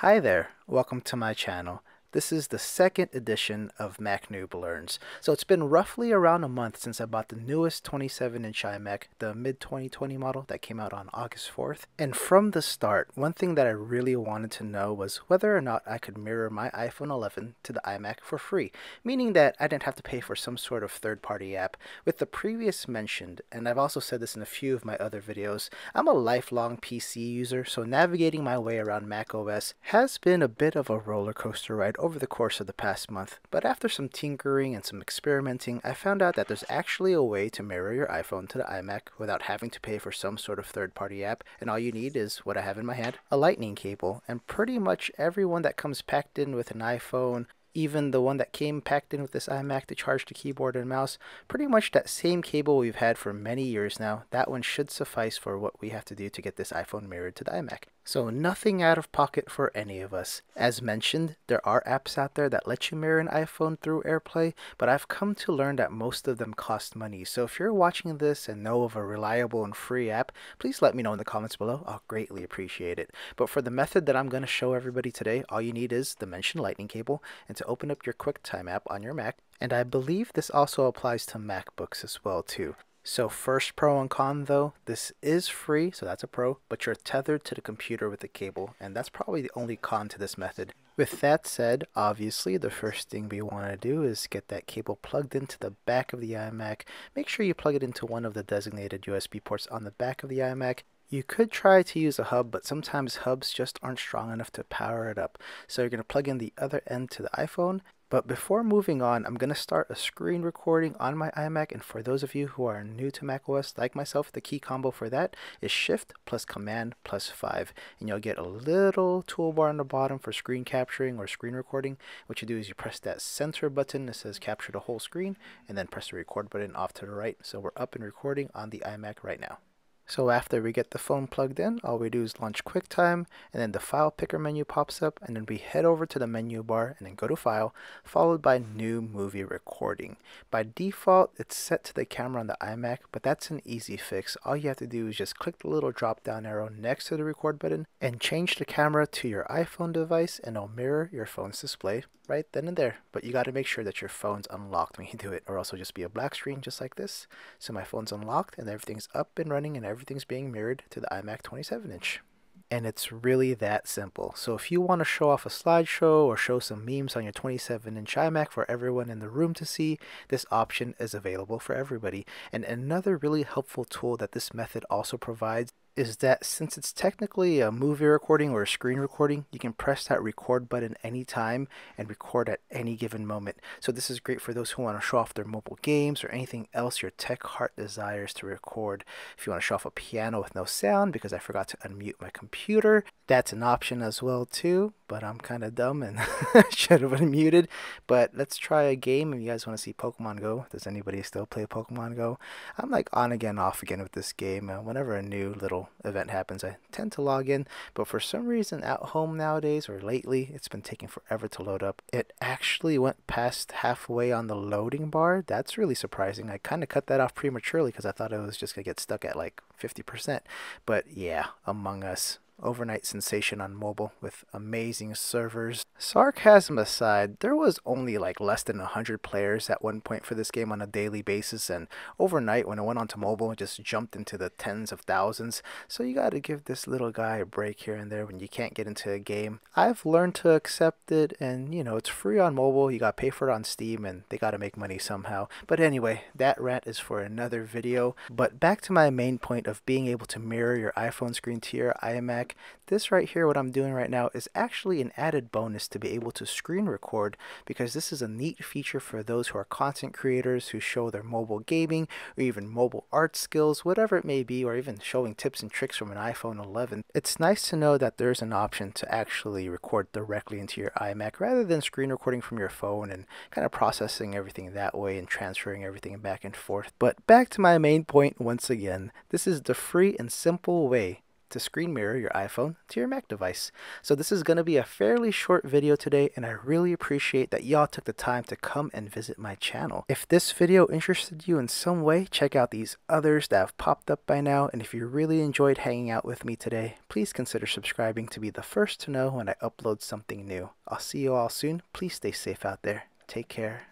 Hi there, welcome to my channel. This is the second edition of Mac Noob Learns. So it's been roughly around a month since I bought the newest 27-inch iMac, the mid-2020 model that came out on August 4th. And from the start, one thing that I really wanted to know was whether or not I could mirror my iPhone 11 to the iMac for free, meaning that I didn't have to pay for some sort of third-party app. With the previous mentioned, and I've also said this in a few of my other videos, I'm a lifelong PC user, so navigating my way around macOS has been a bit of a roller coaster ride over the course of the past month, but after some tinkering and some experimenting, I found out that there's actually a way to mirror your iPhone to the iMac without having to pay for some sort of third-party app, and all you need is what I have in my hand, a lightning cable, and pretty much everyone that comes packed in with an iPhone even the one that came packed in with this iMac to charge the keyboard and mouse, pretty much that same cable we've had for many years now, that one should suffice for what we have to do to get this iPhone mirrored to the iMac. So nothing out of pocket for any of us. As mentioned, there are apps out there that let you mirror an iPhone through AirPlay, but I've come to learn that most of them cost money. So if you're watching this and know of a reliable and free app, please let me know in the comments below. I'll greatly appreciate it. But for the method that I'm going to show everybody today, all you need is the mentioned lightning cable and to open up your QuickTime app on your Mac. And I believe this also applies to MacBooks as well too. So first pro and con though, this is free, so that's a pro, but you're tethered to the computer with the cable, and that's probably the only con to this method. With that said, obviously the first thing we want to do is get that cable plugged into the back of the iMac. Make sure you plug it into one of the designated USB ports on the back of the iMac. You could try to use a hub, but sometimes hubs just aren't strong enough to power it up. So you're going to plug in the other end to the iPhone but before moving on, I'm going to start a screen recording on my iMac. And for those of you who are new to macOS like myself, the key combo for that is Shift plus Command plus 5. And you'll get a little toolbar on the bottom for screen capturing or screen recording. What you do is you press that center button that says capture the whole screen and then press the record button off to the right. So we're up and recording on the iMac right now. So after we get the phone plugged in, all we do is launch QuickTime, and then the file picker menu pops up, and then we head over to the menu bar and then go to File, followed by New Movie Recording. By default, it's set to the camera on the iMac, but that's an easy fix. All you have to do is just click the little drop down arrow next to the record button and change the camera to your iPhone device, and it'll mirror your phone's display right then and there. But you got to make sure that your phone's unlocked when you do it, or else it'll just be a black screen just like this. So my phone's unlocked, and everything's up and running, and everything everything's being mirrored to the iMac 27 inch. And it's really that simple. So if you want to show off a slideshow or show some memes on your 27 inch iMac for everyone in the room to see, this option is available for everybody. And another really helpful tool that this method also provides is that since it's technically a movie recording or a screen recording, you can press that record button anytime and record at any given moment. So this is great for those who want to show off their mobile games or anything else your tech heart desires to record. If you want to show off a piano with no sound because I forgot to unmute my computer, that's an option as well too, but I'm kind of dumb and should have unmuted. But let's try a game if you guys want to see Pokemon Go. Does anybody still play Pokemon Go? I'm like on again, off again with this game. Uh, whenever a new little event happens, I tend to log in. But for some reason at home nowadays or lately, it's been taking forever to load up. It actually went past halfway on the loading bar. That's really surprising. I kind of cut that off prematurely because I thought it was just going to get stuck at like 50%. But yeah, Among Us overnight sensation on mobile with amazing servers. Sarcasm aside, there was only like less than 100 players at one point for this game on a daily basis, and overnight when it went onto mobile, it just jumped into the tens of thousands. So you gotta give this little guy a break here and there when you can't get into a game. I've learned to accept it, and you know, it's free on mobile, you gotta pay for it on Steam, and they gotta make money somehow. But anyway, that rant is for another video. But back to my main point of being able to mirror your iPhone screen to your iMac this right here, what I'm doing right now, is actually an added bonus to be able to screen record because this is a neat feature for those who are content creators who show their mobile gaming or even mobile art skills, whatever it may be, or even showing tips and tricks from an iPhone 11. It's nice to know that there's an option to actually record directly into your iMac rather than screen recording from your phone and kind of processing everything that way and transferring everything back and forth. But back to my main point once again, this is the free and simple way to screen mirror your iPhone to your Mac device. So this is going to be a fairly short video today and I really appreciate that y'all took the time to come and visit my channel. If this video interested you in some way, check out these others that have popped up by now and if you really enjoyed hanging out with me today, please consider subscribing to be the first to know when I upload something new. I'll see you all soon. Please stay safe out there. Take care.